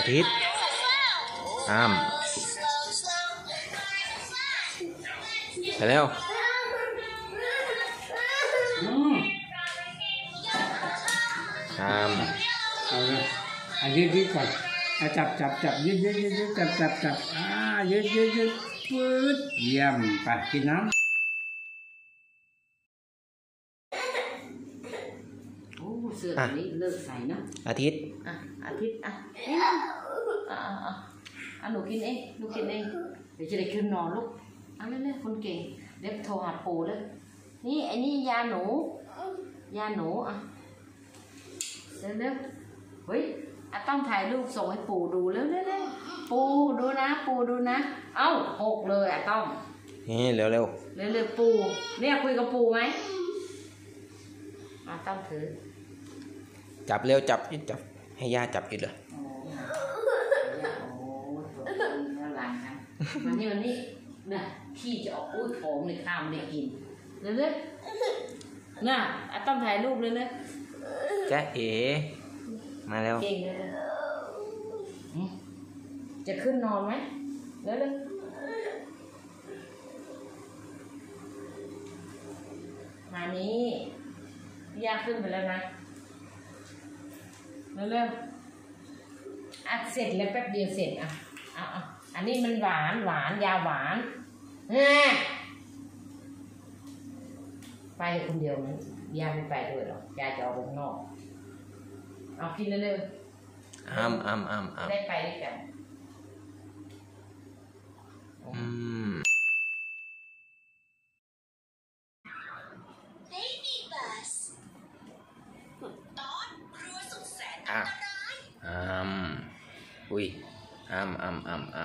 อาทิตย์อ้ามไปแล้วอืมอ้ามเอาเลยอะยืดยืดก่อนอะจับจับจับยืดยืดยืดยืดจับจับจับอ่ายืดยืดยืดปื๊ดเยี่ยมไปกินน้ำโอ้เสื้อตัวนี้เลิกใส่นะอาทิตย์ อะอาทิตย์อะอะอะอะอะหนูกินเองหนูกินเองเดี๋ยวจะได้ขึ้นนอนลูกเอาเร็วๆคนเก่งเดี๋ยวโทรหาปู่เลยนี่ไอ้นี่ยาหนู ยาหนูอะเร็วๆเฮ้ยอะต้องถ่ายรูปส่งให้ปู่ดูเร็วๆๆปู่ดูนะ ปู่ดูนะ เอ้าหกเลยอะต้องนี่เร็วเร็วเร็วๆปู่เนี่ยคุยกับปู่ไหมอะต้องถือๆจับเร็วจับยึดจับ ให้ย่าจับยึดเลยโอ้โหตัวน่ารักนะมันนี่มันนี่นะขี้จะออกอุ้ยผอมเลยข้ามได้กินเร็วๆน่ะอะต้องถ่ายรูปเลยเลยจ้าเอ๋มาแล้วเก่งเลยจะขึ้นนอนไหมเร็วๆมานี้พี่ยาขึ้นไปแล้วนะ เร็วๆอะเสร็จแล้วแป๊บเดียวเสร็จอะอะอะอันนี้มันหวานหวานยาหวานแน่ไปคนเดียวนะยาไม่ไปด้วยหรอกยาจะออกไปข้างนอก เอากินเร็วอ้ามอ้ามอ้ามอ้ามๆได้ไปด้วยกันอืม ดแสนอะอ้